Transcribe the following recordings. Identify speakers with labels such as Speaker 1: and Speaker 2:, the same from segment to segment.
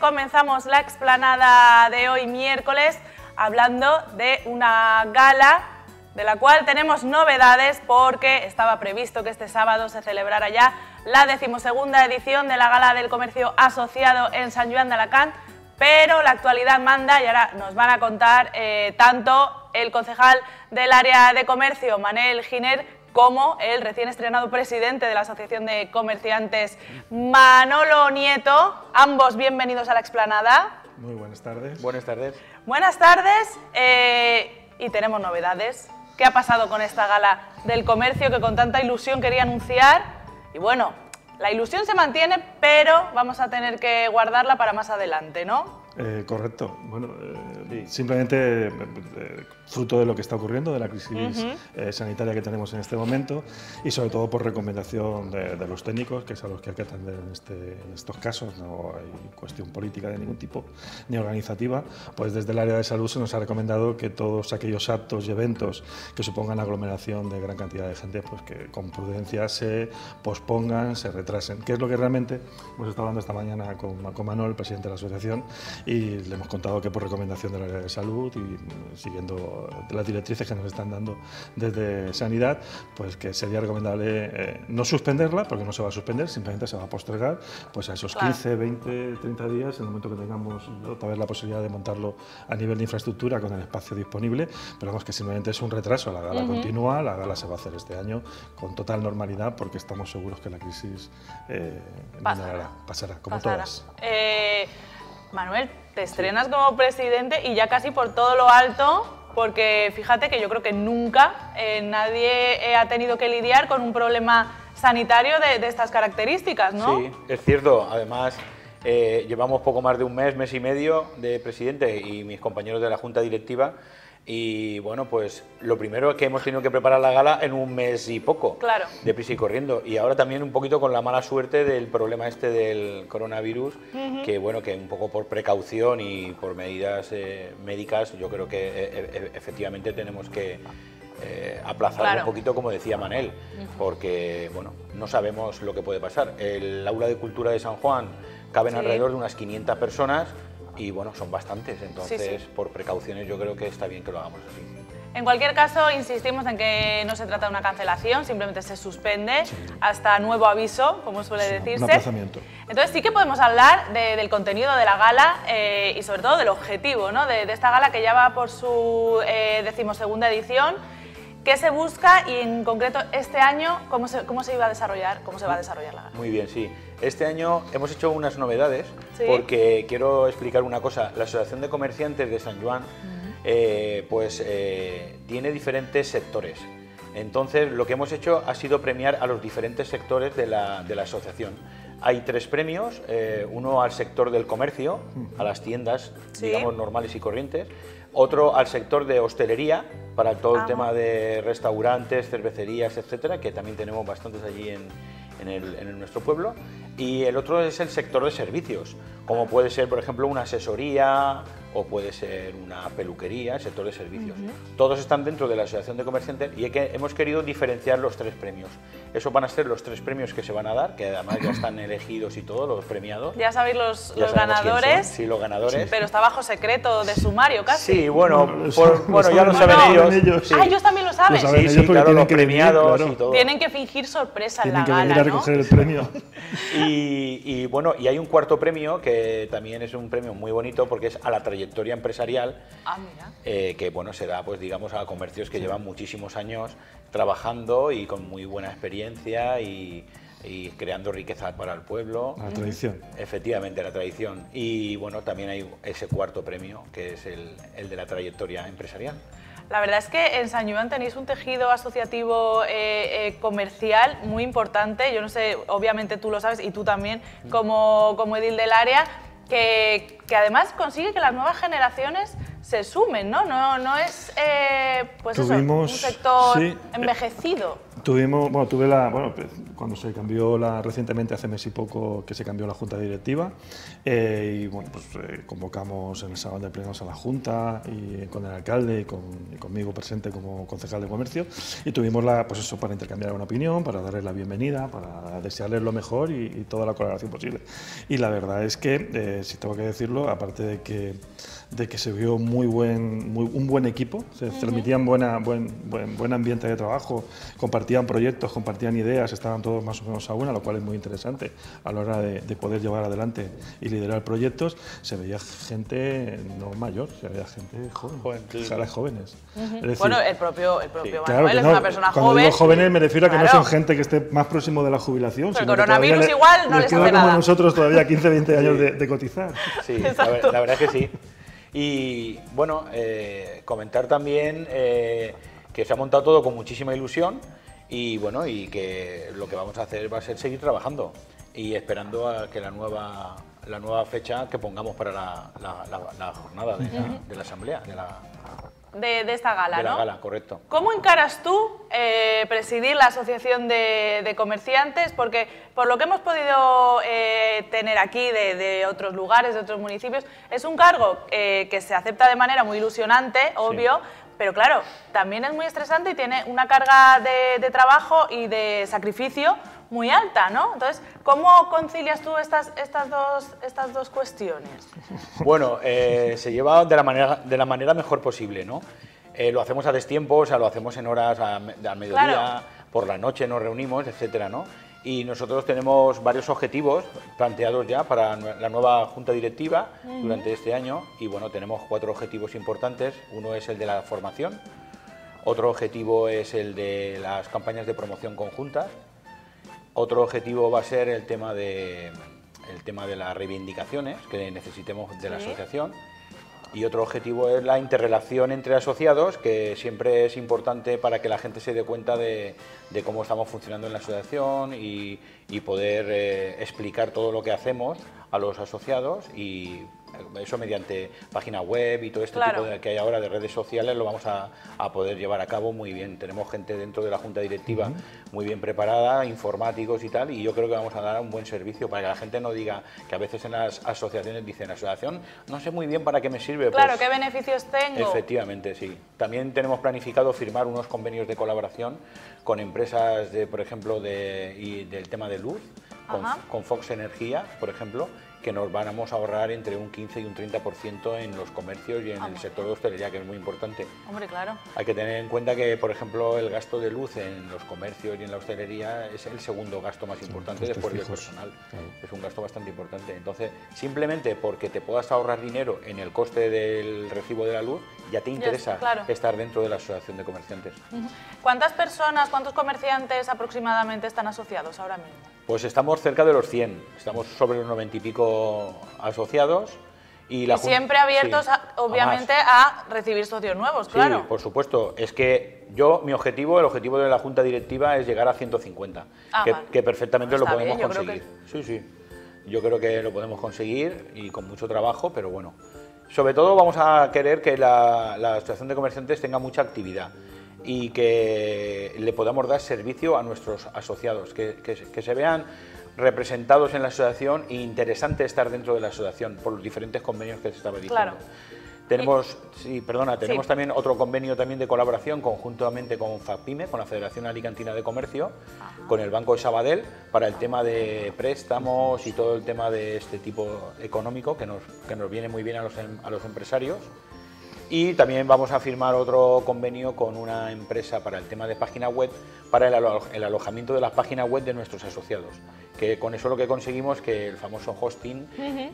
Speaker 1: Comenzamos la explanada de hoy miércoles hablando de una gala de la cual tenemos novedades porque estaba previsto que este sábado se celebrara ya la decimosegunda edición de la Gala del Comercio Asociado en San Juan de Alacant, pero la actualidad manda y ahora nos van a contar eh, tanto el concejal del área de comercio, Manel Giner, como el recién estrenado presidente de la Asociación de Comerciantes, Manolo Nieto. Ambos bienvenidos a la explanada.
Speaker 2: Muy buenas tardes.
Speaker 3: Buenas tardes.
Speaker 1: Buenas tardes eh, y tenemos novedades. ¿Qué ha pasado con esta gala del comercio que con tanta ilusión quería anunciar? Y bueno, la ilusión se mantiene, pero vamos a tener que guardarla para más adelante, ¿no?
Speaker 2: Eh, correcto. Bueno, eh, simplemente fruto de lo que está ocurriendo, de la crisis eh, sanitaria que tenemos en este momento y sobre todo por recomendación de, los técnicos, que es a los que hay que atender en, este, en, estos casos, no hay cuestión política de ningún tipo ni organizativa, pues desde el área de salud se nos ha recomendado que todos aquellos actos y eventos que supongan aglomeración de gran cantidad de gente, pues que con prudencia se pospongan, se retrasen, que es lo que realmente hemos estado hablando esta mañana con, Manuel, el presidente de la asociación, y le hemos contado que por recomendación del de salud y siguiendo las directrices que nos están dando desde Sanidad, pues que sería recomendable eh, no suspenderla, porque no se va a suspender, simplemente se va a postergar pues a esos 15, 20, 30 días, en el momento que tengamos otra vez la posibilidad de montarlo a nivel de infraestructura con el espacio disponible, pero vamos que simplemente es un retraso, la gala continúa, la gala se va a hacer este año con total normalidad porque estamos seguros que la crisis eh, pasará, como todas.
Speaker 1: Eh, Manuel, te estrenas como presidente y ya casi por todo lo alto porque fíjate que yo creo que nunca eh, nadie eh, ha tenido que lidiar con un problema sanitario de, estas características, ¿no?
Speaker 3: Sí, es cierto. Además, eh, llevamos poco más de un mes, mes y medio de presidente y mis compañeros de la Junta Directiva y bueno, pues lo primero es que hemos tenido que preparar la gala en un mes y poco,
Speaker 1: claro.
Speaker 3: de prisa y corriendo. Y ahora también un poquito con la mala suerte del problema este del coronavirus, que bueno, que un poco por precaución y por medidas eh, médicas, yo creo que eh, eh, efectivamente tenemos que aplazar un poquito, como decía Manel, porque bueno, no sabemos lo que puede pasar. El aula de cultura de San Juan caben alrededor de unas 500 personas y bueno, son bastantes, entonces por precauciones yo creo que está bien que lo hagamos así.
Speaker 1: En cualquier caso, insistimos en que no se trata de una cancelación, simplemente se suspende hasta nuevo aviso, como suele decirse. Un
Speaker 2: aplazamiento.
Speaker 1: Entonces sí que podemos hablar del contenido de la gala eh, y sobre todo del objetivo ¿no? de, esta gala que ya va por su eh, decimosegunda edición. ¿Qué se busca y en concreto este año cómo se, cómo se iba a desarrollar, cómo se va a desarrollar la gala?
Speaker 3: Muy bien, sí. Este año hemos hecho unas novedades porque quiero explicar una cosa. La Asociación de Comerciantes de San Juan eh, pues, eh, tiene diferentes sectores. Entonces lo que hemos hecho ha sido premiar a los diferentes sectores de la, asociación. Hay tres premios, eh, uno al sector del comercio, a las tiendas, digamos, normales y corrientes, otro al sector de hostelería, para todo el tema de restaurantes, cervecerías, etcétera, que también tenemos bastantes allí en, en, nuestro pueblo, y el otro es el sector de servicios, como puede ser, por ejemplo, una asesoría o puede ser una peluquería, el sector de servicios. Todos están dentro de la Asociación de Comerciantes y hemos querido diferenciar los tres premios. Esos van a ser los tres premios que se van a dar, que además ya están elegidos y todos los premiados.
Speaker 1: Ya sabéis los, ganadores.
Speaker 3: Sí, los ganadores.
Speaker 1: Pero está bajo secreto de sumario casi.
Speaker 3: Sí, bueno, bueno ya lo saben ellos.
Speaker 1: Ah, ellos también lo saben.
Speaker 3: sí, sí, claro, los premiados y todo.
Speaker 1: Tienen que fingir sorpresa
Speaker 2: en
Speaker 1: la
Speaker 2: que venir a recoger el premio.
Speaker 3: y, bueno, y hay un cuarto premio que también es un premio muy bonito porque es a la trayectoria empresarial.
Speaker 1: Ah, mira.
Speaker 3: Eh, que bueno, se da pues digamos a comercios que llevan muchísimos años trabajando y con muy buena experiencia y, creando riqueza para el pueblo.
Speaker 2: La tradición.
Speaker 3: Efectivamente, la tradición. Y bueno, también hay ese cuarto premio, que es el, de la trayectoria empresarial.
Speaker 1: La verdad es que en San Juan tenéis un tejido asociativo eh, eh, comercial muy importante. Yo no sé, obviamente tú lo sabes y tú también como, como edil del área, que, que además consigue que las nuevas generaciones se sumen, ¿no? No, no es eh, pues eso, un sector envejecido.
Speaker 2: Tuvimos, bueno, tuve la, bueno, pues, cuando se cambió la, recientemente, hace mes y poco, que se cambió la junta directiva, eh, y bueno, pues eh, convocamos en el salón de plenos a la junta y con el alcalde y, con, conmigo presente como concejal de comercio, y tuvimos la, pues eso, para intercambiar una opinión, para darles la bienvenida, para desearles lo mejor y, toda la colaboración posible. Y la verdad es que, eh, si tengo que decirlo, aparte de que de que se vio muy buen, muy, un buen equipo, se transmitían buena, buen, buen, buen, ambiente de trabajo, compartían proyectos, compartían ideas, estaban todos más o menos a una, lo cual es muy interesante a la hora de, poder llevar adelante y liderar proyectos. Se veía gente no mayor, se veía gente joven, Joven, jóvenes.
Speaker 1: bueno, el propio, el propio Manuel es una persona
Speaker 2: cuando
Speaker 1: joven.
Speaker 2: Digo jóvenes me refiero a que no son gente que esté más próximo de la jubilación.
Speaker 1: Pero el coronavirus igual no les, hace
Speaker 2: como nosotros todavía 15, 20 años de, cotizar.
Speaker 3: Sí, la, la verdad es que sí. Y bueno, eh, comentar también eh, que se ha montado todo con muchísima ilusión y bueno, y que lo que vamos a hacer va a ser seguir trabajando y esperando a que la nueva la nueva fecha que pongamos para la, jornada de, la, asamblea, de la,
Speaker 1: de, esta gala,
Speaker 3: de la gala, correcto.
Speaker 1: ¿Cómo encaras tú eh, presidir la Asociación de, Comerciantes? Porque por lo que hemos podido eh, tener aquí de, otros lugares, de otros municipios, es un cargo eh, que se acepta de manera muy ilusionante, obvio, pero claro, también es muy estresante y tiene una carga de, trabajo y de sacrificio muy alta, ¿no? Entonces, ¿cómo concilias tú estas, estas, dos, estas dos cuestiones?
Speaker 3: Bueno, eh, se lleva de la, manera, de la manera mejor posible, ¿no? Eh, lo hacemos a destiempo, o sea, lo hacemos en horas a, mediodía, por la noche nos reunimos, etcétera, ¿no? Y nosotros tenemos varios objetivos planteados ya para la nueva junta directiva durante este año y bueno, tenemos cuatro objetivos importantes. Uno es el de la formación, otro objetivo es el de las campañas de promoción conjuntas, otro objetivo va a ser el tema de, el tema de las reivindicaciones que necesitemos de la asociación y otro objetivo es la interrelación entre asociados, que siempre es importante para que la gente se dé cuenta de, cómo estamos funcionando en la asociación y, poder eh, explicar todo lo que hacemos a los asociados y eso mediante página web y todo este tipo de, que hay ahora de redes sociales lo vamos a, poder llevar a cabo muy bien. Tenemos gente dentro de la junta directiva muy bien preparada, informáticos y tal, y yo creo que vamos a dar un buen servicio para que la gente no diga que a veces en las asociaciones dicen asociación no sé muy bien para qué me sirve.
Speaker 1: Claro, pues ¿qué beneficios tengo?
Speaker 3: Efectivamente, sí. También tenemos planificado firmar unos convenios de colaboración con empresas de, por ejemplo, de, y del tema de luz, con, con Fox Energía, por ejemplo, que nos vamos a ahorrar entre un 15 y un 30% en los comercios y en el sector de hostelería, que es muy importante.
Speaker 1: Hombre, claro.
Speaker 3: Hay que tener en cuenta que, por ejemplo, el gasto de luz en los comercios y en la hostelería es el segundo gasto más importante después del personal. Es un gasto bastante importante. Entonces, simplemente porque te puedas ahorrar dinero en el coste del recibo de la luz, ya te interesa estar dentro de la asociación de comerciantes.
Speaker 1: ¿Cuántas personas, cuántos comerciantes aproximadamente están asociados ahora mismo?
Speaker 3: Pues estamos cerca de los 100, estamos sobre los 90 y pico asociados.
Speaker 1: Y, siempre abiertos, obviamente, a, recibir socios nuevos, claro.
Speaker 3: Sí, por supuesto. Es que yo, mi objetivo, el objetivo de la Junta Directiva es llegar a 150, ah, que, perfectamente lo podemos conseguir. Sí, sí. Yo creo que lo podemos conseguir y con mucho trabajo, pero bueno. Sobre todo vamos a querer que la, la Asociación de Comerciantes tenga mucha actividad y que le podamos dar servicio a nuestros asociados, que, se vean representados en la asociación e interesante estar dentro de la asociación por los diferentes convenios que se estaba diciendo. Tenemos, sí, perdona, tenemos también otro convenio también de colaboración conjuntamente con FAPIME, con la Federación Alicantina de Comercio, con el Banco de Sabadell, para el tema de préstamos y todo el tema de este tipo económico que nos, que nos viene muy bien a los, em, a los empresarios. Y también vamos a firmar otro convenio con una empresa para el tema de página web, para el, alojamiento de las páginas web de nuestros asociados. Que con eso lo que conseguimos que el famoso hosting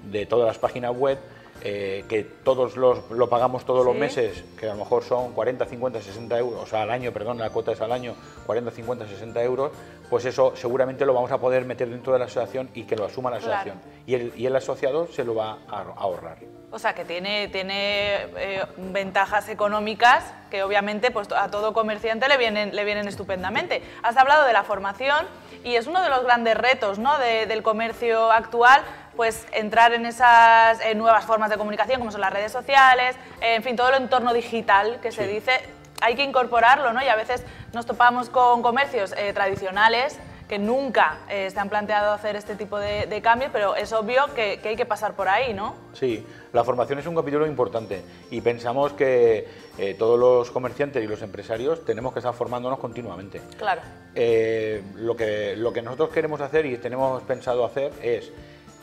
Speaker 3: de todas las páginas web, eh, que todos los, lo pagamos todos los meses, que a lo mejor son 40, 50, 60 euros, o sea, al año, perdón, la cuota es al año 40, 50, 60 euros, pues eso seguramente lo vamos a poder meter dentro de la asociación y que lo asuma la asociación. Y, el, y el asociado se lo va a ahorrar.
Speaker 1: O sea, que tiene, tiene eh, ventajas económicas que obviamente pues, a todo comerciante le vienen, le vienen estupendamente. Has hablado de la formación y es uno de los grandes retos ¿no? del comercio actual, pues entrar en esas nuevas formas de comunicación como son las redes sociales, en fin, todo el entorno digital que se dice, hay que incorporarlo, ¿no? Y a veces nos topamos con comercios eh, tradicionales que nunca eh, se han planteado hacer este tipo de, cambios, pero es obvio que, hay que pasar por ahí, ¿no?
Speaker 3: Sí, la formación es un capítulo importante y pensamos que eh, todos los comerciantes y los empresarios tenemos que estar formándonos continuamente.
Speaker 1: Claro.
Speaker 3: lo, que, lo que nosotros queremos hacer y tenemos pensado hacer es,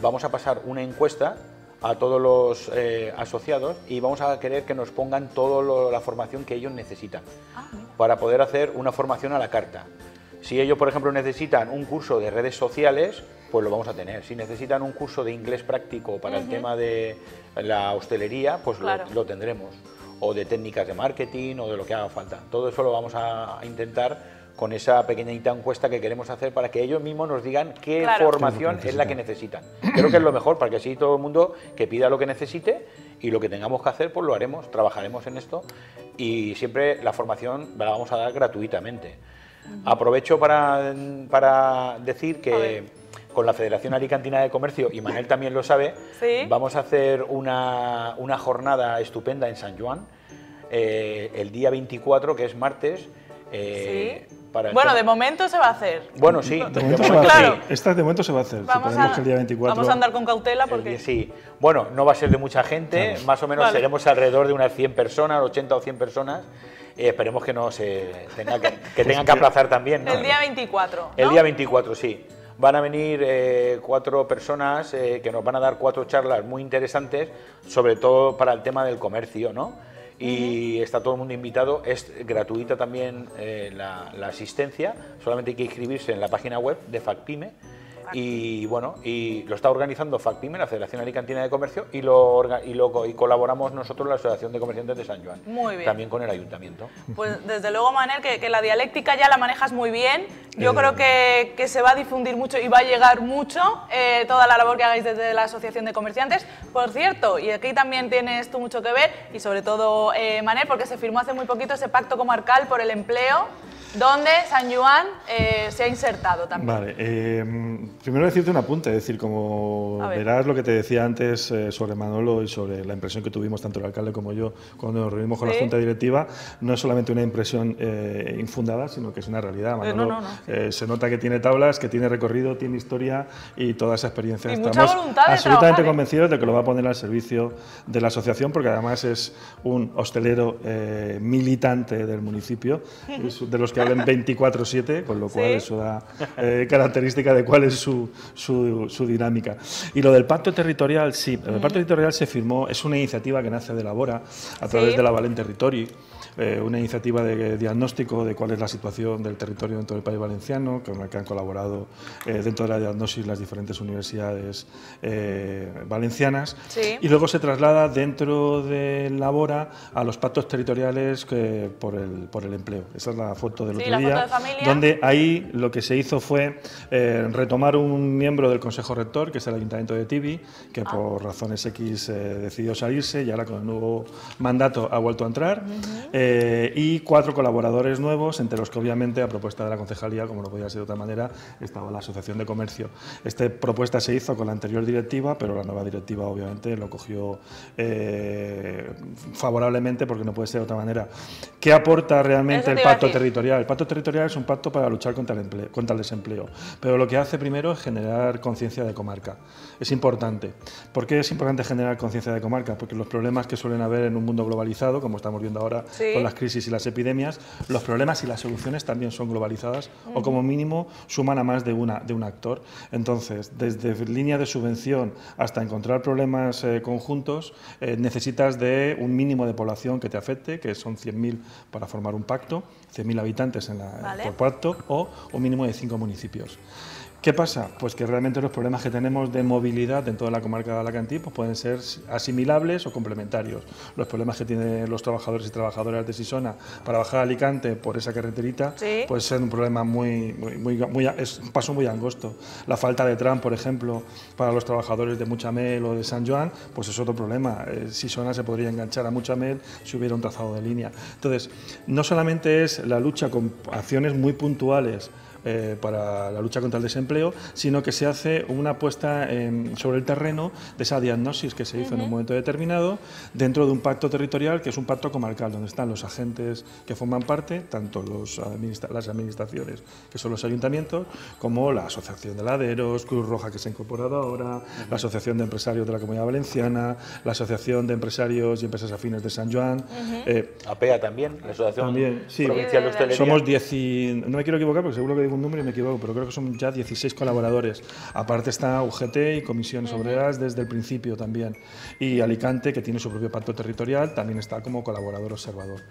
Speaker 3: vamos a pasar una encuesta a todos los eh, asociados y vamos a querer que nos pongan toda la formación que ellos necesitan ah, para poder hacer una formación a la carta. Si ellos, por ejemplo, necesitan un curso de redes sociales, pues lo vamos a tener. Si necesitan un curso de inglés práctico para el tema de la hostelería, pues lo, tendremos. O de técnicas de marketing o de lo que haga falta. Todo eso lo vamos a intentar con esa pequeñita encuesta que queremos hacer para que ellos mismos nos digan qué formación es la que necesitan. Creo que es lo mejor para que así todo el mundo que pida lo que necesite y lo que tengamos que hacer pues lo haremos, trabajaremos en esto y siempre la formación la vamos a dar gratuitamente. Aprovecho para, para decir que con la Federación Alicantina de Comercio, y Manuel también lo sabe, vamos a hacer una, una, jornada estupenda en San Juan eh, el día 24, que es martes.
Speaker 1: Eh, bueno, de momento se va a hacer.
Speaker 3: Bueno, sí.
Speaker 2: De momento, se va a hacer. Esta de momento se va a hacer.
Speaker 1: Vamos, a, el día 24. vamos a andar con cautela porque...
Speaker 3: Sí. Bueno, no va a ser de mucha gente. Más o menos seremos alrededor de unas 100 personas, 80 o 100 personas. Eh, esperemos que no se tenga que, tengan que aplazar también.
Speaker 1: El día 24.
Speaker 3: El día 24, sí. Van a venir eh, cuatro personas eh, que nos van a dar cuatro charlas muy interesantes, sobre todo para el tema del comercio, ¿no? Y está todo el mundo invitado. Es gratuita también eh, la, la, asistencia, solamente hay que inscribirse en la página web de FACPIME y bueno, y lo está organizando FACPIME, la Federación Alicantina de Comercio, y lo, y lo y colaboramos nosotros, la Asociación de Comerciantes de San Juan.
Speaker 1: Muy bien.
Speaker 3: También con el Ayuntamiento.
Speaker 1: Pues desde luego, Manel, que, la dialéctica ya la manejas muy bien. Yo eh. creo que, que, se va a difundir mucho y va a llegar mucho eh, toda la labor que hagáis desde la Asociación de Comerciantes. Por cierto, y aquí también tienes tú mucho que ver, y sobre todo, eh, Manel, porque se firmó hace muy poquito ese pacto comarcal por el empleo donde San Juan eh, se ha insertado también.
Speaker 2: Vale, eh, primero decirte un apunte, es decir, como verás lo que te decía antes eh, sobre Manolo y sobre la impresión que tuvimos tanto el alcalde como yo cuando nos reunimos con la Junta Directiva, no es solamente una impresión infundada, sino que es una realidad. Manolo se nota que tiene tablas, que tiene recorrido, tiene historia y toda esa experiencia.
Speaker 1: Y Estamos
Speaker 2: absolutamente convencidos de que lo va a poner al servicio de la asociación, porque además es un hostelero militante del municipio, de los que hablan 24-7, con lo cual eso da eh, característica de cuál es su, su, dinámica. Y lo del pacto territorial, sí, el pacto territorial se firmó, es una iniciativa que nace de Labora a través de la Valen Territori. Eh, una iniciativa de diagnóstico de cuál es la situación del territorio dentro del país valenciano, con la que han colaborado eh, dentro de la diagnosis las diferentes universidades eh, valencianas. Y luego se traslada dentro de Labora a los pactos territoriales que, por, el, por el empleo. Esa es la foto del otro día, donde ahí lo que se hizo fue retomar un miembro del Consejo Rector, que es el Ayuntamiento de Tibi, que ah. por razones X decidió salirse y ahora con el nuevo mandato ha vuelto a entrar. Eh, y cuatro colaboradores nuevos, entre los que obviamente a propuesta de la concejalía, como no podía ser de otra manera, estaba la Asociación de Comercio. Esta propuesta se hizo con la anterior directiva, pero la nueva directiva obviamente lo cogió eh, favorablemente porque no puede ser de otra manera. ¿Qué aporta realmente el pacto territorial? El pacto territorial es un pacto para luchar contra el, empleo, contra el desempleo, pero lo que hace primero es generar conciencia de comarca. Es importante. ¿Por qué es importante generar conciencia de comarca? Porque los problemas que suelen haber en un mundo globalizado, como estamos viendo ahora, con las crisis y las epidemias, los problemas y las soluciones también son globalizadas o como mínimo suman a más de, una, de un actor. Entonces, desde línea de subvención hasta encontrar problemas eh, conjuntos, eh, necesitas de un mínimo de población que te afecte, que son 100.000 para formar un pacto, 100.000 habitantes en la, por pacto o un mínimo de 5 municipios. ¿Qué pasa? Pues que realmente los problemas que tenemos de movilidad en toda la comarca de Alacantí pues pueden ser asimilables o complementarios. Los problemas que tienen los trabajadores y trabajadoras de Sisona para bajar a Alicante por esa carreterita, puede ser un problema muy, muy, muy, es un paso muy angosto. La falta de tram, por ejemplo, para los trabajadores de Muchamel o de San Joan, pues es otro problema. Eh, Sisona se podría enganchar a Muchamel si hubiera un trazado de línea. Entonces, no solamente es la lucha con acciones muy puntuales eh, para la lucha contra el desempleo, sino que se hace una puesta sobre el terreno de esa diagnosis que se hizo en un momento determinado dentro de un pacto territorial que es un pacto comarcal, donde están los agentes que forman parte, tanto los las administraciones, que son los ayuntamientos, como la Asociación de Laderos, Cruz Roja que se ha incorporado ahora, la Asociación de Empresarios de la Comunidad Valenciana, la Asociación de Empresarios y Empresas Afines de San Juan.
Speaker 3: Eh, APEA también, la Asociación
Speaker 2: también, sí.
Speaker 3: Provincial de Hostelería.
Speaker 2: Somos 10 no me quiero equivocar porque seguro que un número y me equivoco, pero creo que son ya 16 colaboradores. Aparte está UGT y Comisiones Obreras desde el principio también. Y Alicante, que tiene su propio pacto territorial, también está como colaborador observador.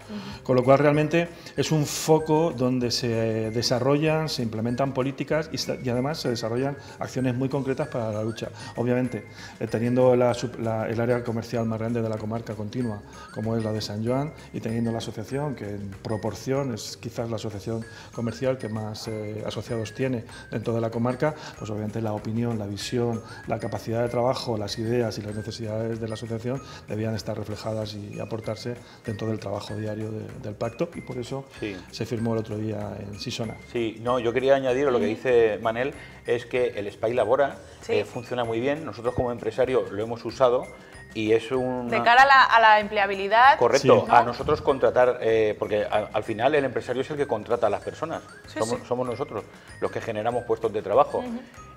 Speaker 2: Con lo cual realmente es un foco donde se desarrollan, se implementan políticas y, además se desarrollan acciones muy concretas para la lucha. Obviamente, eh, teniendo el área comercial más grande de la comarca continua, como es la de San Joan, y teniendo la asociación, que en proporción es quizás la asociación comercial que más eh, asociados tiene dentro de la comarca, pues obviamente la opinión, la visión, la capacidad de trabajo, las ideas y las necesidades de la asociación debían estar reflejadas y aportarse dentro del trabajo diario del pacto y por eso se firmó el otro día en Sisona.
Speaker 3: Sí, no, yo quería añadir lo que dice Manel, es que el SPY Labora eh, funciona muy bien, nosotros como empresario lo hemos usado y es un...
Speaker 1: De cara a la, empleabilidad.
Speaker 3: Correcto, a nosotros contratar, eh, porque al final el empresario es el que contrata a las personas, somos, nosotros los que generamos puestos de trabajo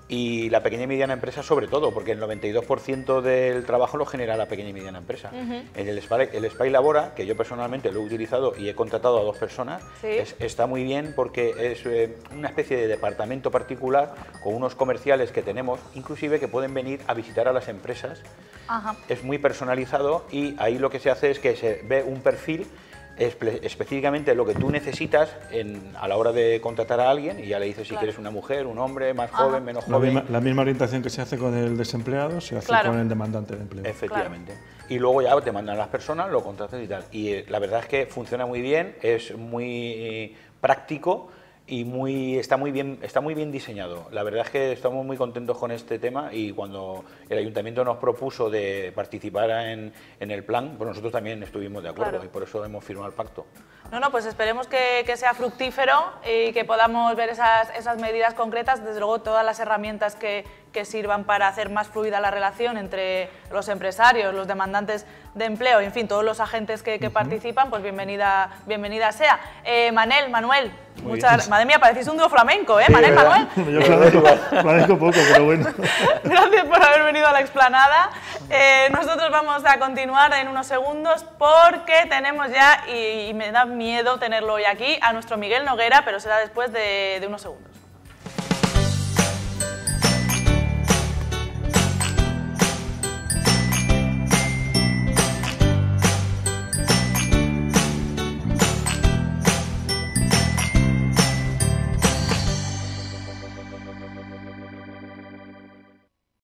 Speaker 3: y la pequeña y mediana empresa sobre todo, porque el 92% del trabajo lo genera la pequeña y mediana empresa. En el, Spy, el Spy Labora, que yo personalmente lo he utilizado y he contratado a dos personas, está muy bien porque es eh, una especie de departamento particular con unos comerciales que tenemos, inclusive que pueden venir a visitar a las empresas. Es muy personalizado y ahí lo que se hace es que se ve un perfil específicamente lo que tú necesitas a la hora de contratar a alguien y ya le dices si quieres una mujer, un hombre, más joven, menos joven.
Speaker 2: La misma, orientación que se hace con el desempleado se hace con el demandante de empleo.
Speaker 3: Efectivamente. Y luego ya te mandan las personas, lo contratas y tal. Y eh, la verdad es que funciona muy bien, es muy práctico y muy, está, muy bien, está muy bien diseñado. La verdad es que estamos muy contentos con este tema y cuando el ayuntamiento nos propuso de participar en, en el plan, pues nosotros también estuvimos de acuerdo y por eso hemos firmado el pacto.
Speaker 1: No, no, pues esperemos que, que, sea fructífero y que podamos ver esas, esas medidas concretas, desde luego todas las herramientas que, que sirvan para hacer más fluida la relación entre los empresarios, los demandantes de empleo, en fin, todos los agentes que, participan, pues bienvenida, bienvenida sea. Eh, Manel, Manuel, muchas Madre mía, parecéis un dúo flamenco, ¿eh? Manel, Manuel.
Speaker 2: Yo flamenco, poco, pero bueno.
Speaker 1: Gracias por haber venido a la explanada. Eh, nosotros vamos a continuar en unos segundos porque tenemos ya, y, me da miedo tenerlo hoy aquí, a nuestro Miguel Noguera, pero será después de unos segundos.